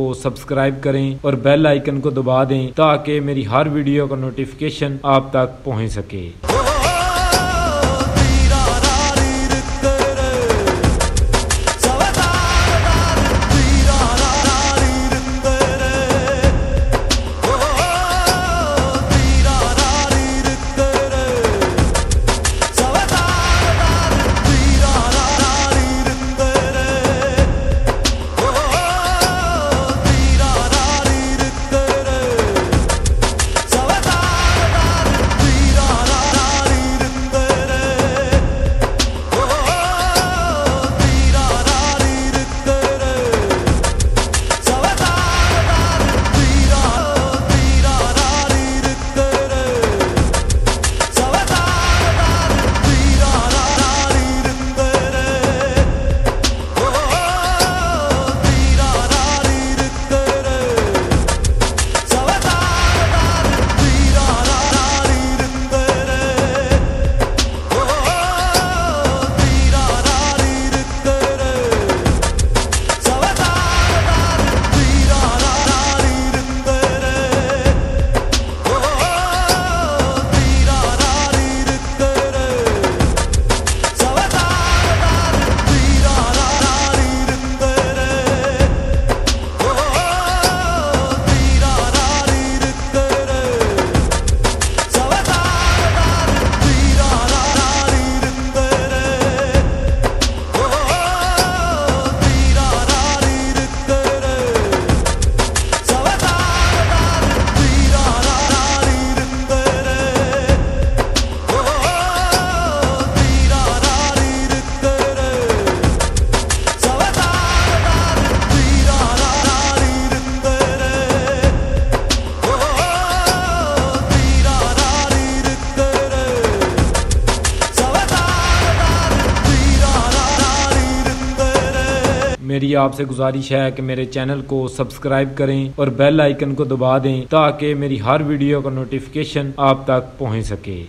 को सब्सक्राइब करें और बेल आइकन को दबा दें ताकि मेरी हर वीडियो का नोटिफिकेशन आप तक पहुँच सके। मेरी आपसे गुजारिश है कि मेरे चैनल को सब्सक्राइब करें और बेल आइकन को दबा दें ताकि मेरी हर वीडियो का नोटिफिकेशन आप तक पहुँच सके।